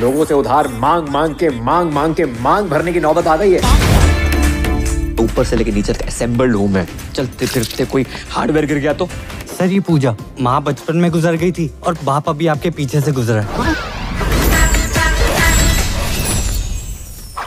लोगों से उधार मांग मांग के मांग मांग के मांग भरने की नौबत आ गई है। ऊपर से लेके नीचे तक असेंबल्ड रूम है चलते फिरते कोई हार्डवेयर गिर गया तो? सर ये पूजा माँ बचपन में गुजर गई थी और बाप अभी आपके पीछे से गुजरा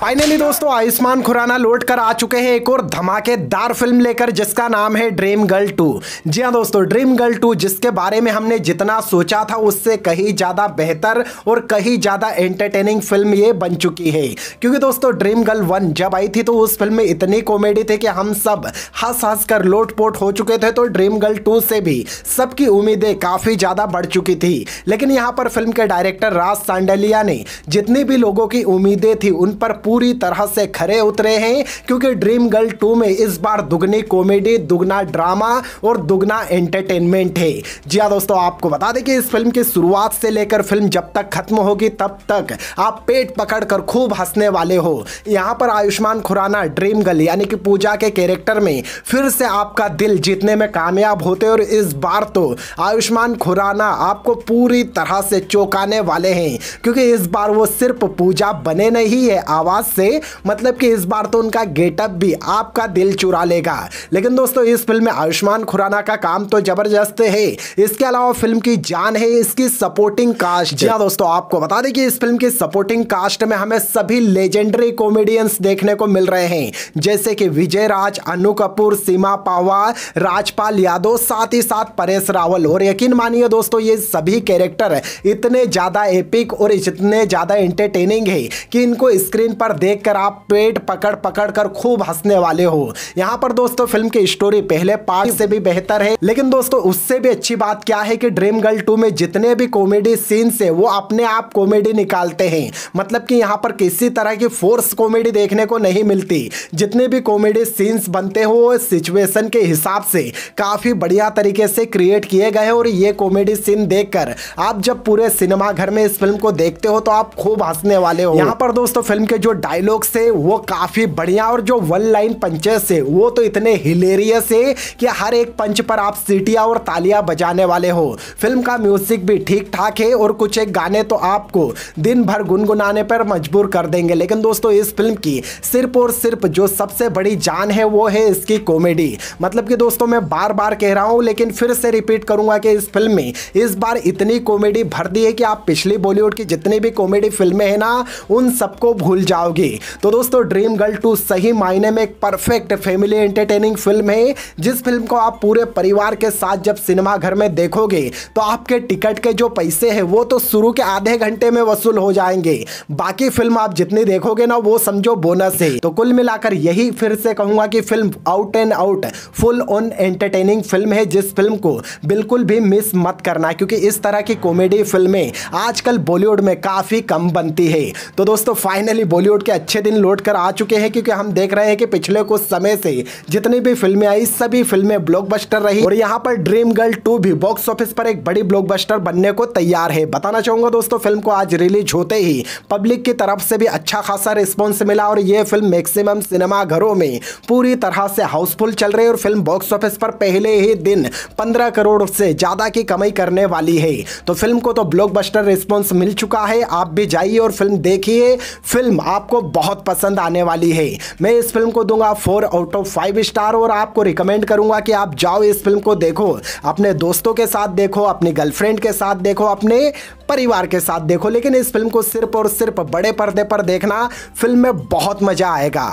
फाइनली दोस्तों, आयुष्मान खुराना लौट कर आ चुके हैं एक और धमाकेदार फ़िल्म लेकर, जिसका नाम है ड्रीम गर्ल टू। जी हाँ दोस्तों ड्रीम गर्ल टू, जिसके बारे में हमने जितना सोचा था, उससे कहीं ज़्यादा बेहतर और कहीं ज़्यादा एंटरटेनिंग फ़िल्म ये बन चुकी है। क्योंकि दोस्तों ड्रीम गर्ल वन जब आई थी तो उस फ़िल्म में इतनी कॉमेडी थी कि हम सब हंस हंस कर लोटपोट हो चुके थे तो ड्रीम गर्ल टू से भी सबकी उम्मीदें काफ़ी ज़्यादा बढ़ चुकी थी। लेकिन यहाँ पर फ़िल्म के डायरेक्टर राज सांडलिया ने जितनी भी लोगों की उम्मीदें थी, उन पर पूरी तरह से खरे उतरे हैं, क्योंकि ड्रीम गर्ल टू में इस बार दुगनी कॉमेडी, दुगना ड्रामा और दुगना एंटरटेनमेंट है। जी हाँ दोस्तों, आपको बता दें कि इस फ़िल्म की शुरुआत से लेकर फ़िल्म जब तक खत्म होगी, तब तक आप पेट पकड़ कर खूब हंसने वाले हो। यहाँ पर आयुष्मान खुराना, ड्रीम गर्ल, यानी कि पूजा के कैरेक्टर में फिर से आपका दिल जीतने में कामयाब होते और इस बार तो आयुष्मान खुराना आपको पूरी तरह से चौंकाने वाले हैं, क्योंकि इस बार वो सिर्फ़ पूजा बने नहीं है आवाज़ से मतलब कि इस बार तो उनका गेटअप भी आपका दिल चुरा लेगा। लेकिन दोस्तों, इस फ़िल्म में आयुष्मान खुराना का काम तो ज़बरदस्त है। इसके अलावा फ़िल्म की जान है इसकी सपोर्टिंग कास्ट जी हाँ दोस्तों, आपको बता दें कि इस फ़िल्म की सपोर्टिंग कास्ट में हमें सभी लेजेंडरी कॉमेडियंस देखने को मिल रहे हैं। जैसे कि विजय राज अनु कपूर, सीमा पावा, राजपाल यादव, साथ ही साथ परेश रावल। और यकीन मानिए दोस्तों, ये सभी कैरेक्टर इतने ज़्यादा एपिक और इतने ज़्यादा एंटरटेनिंग है कि इनको स्क्रीन पर देखकर आप पेट पकड़ पकड़ कर खूब हंसने वाले हो। यहाँ पर दोस्तों, फ़िल्म की स्टोरी पहले पार्ट से भी बेहतर है। लेकिन दोस्तों, उससे भी अच्छी बात क्या है कि ड्रीम गर्ल टू में जितने भी कॉमेडी सीन्स है, वो अपने आप कॉमेडी निकालते हैं। मतलब कि यहाँ पर किसी तरह की फोर्स कॉमेडी देखने को नहीं मिलती। जितने भी कॉमेडी सीन्स बनते हो, सिचुएशन के हिसाब से काफ़ी बढ़िया तरीके से क्रिएट किए गए और ये कॉमेडी सीन देखकर आप जब पूरे सिनेमा घर में इस फ़िल्म को देखते हो तो आप खूब हंसने वाले हो। यहाँ पर दोस्तों, फ़िल्म के जो डायलॉग से वो काफ़ी बढ़िया और जो वन लाइन पंचेस है, वो तो इतने हिलेरियस है कि हर एक पंच पर आप सीटियाँ और तालियाँ बजाने वाले हो। फ़िल्म का म्यूज़िक भी ठीक ठाक है और कुछ एक गाने तो आपको दिन भर गुनगुनाने पर मजबूर कर देंगे। लेकिन दोस्तों, इस फ़िल्म की सिर्फ़ और सिर्फ़ जो सबसे बड़ी जान है, वो है इसकी कॉमेडी मतलब कि दोस्तों, मैं बार बार कह रहा हूँ, लेकिन फिर से रिपीट करूँगा कि इस फ़िल्म में इस बार इतनी कॉमेडी भर दी है कि आप पिछली बॉलीवुड की जितनी भी कॉमेडी फ़िल्में हैं ना, उन सबको भूल जाओगे तो दोस्तों ड्रीम गर्ल टू सही मायने में एक परफेक्ट फैमिली एंटरटेनिंग फ़िल्म है। जिस फ़िल्म को आप पूरे परिवार के साथ जब सिनेमा घर में देखोगे तो आपके टिकट के जो पैसे हैं, वो तो शुरू के आधे घंटे में वसूल हो जाएँगे। बाकी फ़िल्म आप जितनी देखोगे ना, वो समझो बोनस है। तो कुल मिलाकर यही फिर से कहूँगा कि film out and out full on entertaining film है जिस फ़िल्म को बिल्कुल भी मिस मत करना, क्योंकि इस तरह की कॉमेडी फ़िल्में आजकल बॉलीवुड में काफ़ी कम बनती है। तो दोस्तों फाइनली बॉलीवुड के अच्छे दिन लौट कर आ चुके हैं, क्योंकि हम देख रहे हैं कि पिछले कुछ समय से जितनी भी फ़िल्में आई, सभी फ़िल्में ब्लॉकबस्टर रही। और यहाँ पर ड्रीम गर्ल टू भी बॉक्स ऑफ़िस पर एक बड़ी ब्लॉकबस्टर बनने को तैयार है। बताना चाहूँगा दोस्तों, फ़िल्म को आज रिलीज़ होते ही पब्लिक की तरफ़ से भी अच्छा खासा रिस्पॉन्स मिला, और ये फ़िल्म मैक्सिमम सिनेमा घरों में पूरी तरह से हाउसफुल चल रही और फ़िल्म बॉक्स ऑफ़िस पर पहले ही दिन पंद्रह करोड़ से ज़्यादा की कमाई करने वाली है। तो फ़िल्म को तो ब्लॉकबस्टर रिस्पॉन्स मिल चुका है, आप भी जाइए और फ़िल्म देखिए। फ़िल्म आपको बहुत पसंद आने वाली है। मैं इस फ़िल्म को दूँगा four out of five star और आपको रिकमेंड करूँगा कि आप जाओ इस फ़िल्म को देखो। अपने दोस्तों के साथ देखो, अपनी गर्लफ्रेंड के साथ देखो, अपने परिवार के साथ देखो। लेकिन इस फ़िल्म को सिर्फ़ और सिर्फ़ बड़े पर्दे पर देखना फ़िल्म में बहुत मज़ा आएगा।